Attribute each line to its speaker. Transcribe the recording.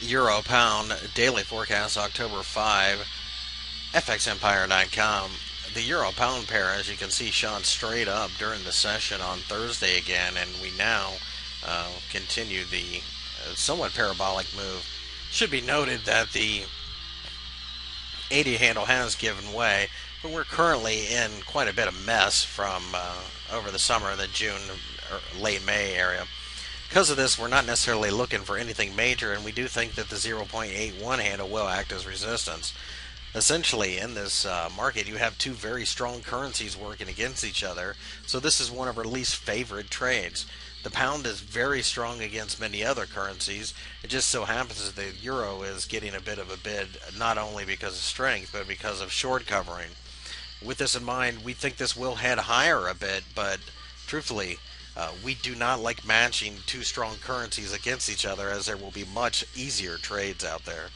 Speaker 1: Euro Pound Daily Forecast October 5, FXEmpire.com. The Euro Pound pair, as you can see, shot straight up during the session on Thursday again, and we now uh, continue the uh, somewhat parabolic move. Should be noted that the 80 handle has given way, but we're currently in quite a bit of mess from uh, over the summer, the June or late May area. Because of this, we're not necessarily looking for anything major, and we do think that the 0.81 handle will act as resistance. Essentially, in this uh, market, you have two very strong currencies working against each other, so this is one of our least favorite trades. The pound is very strong against many other currencies. It just so happens that the euro is getting a bit of a bid, not only because of strength, but because of short covering. With this in mind, we think this will head higher a bit, but truthfully, uh, we do not like matching two strong currencies against each other as there will be much easier trades out there.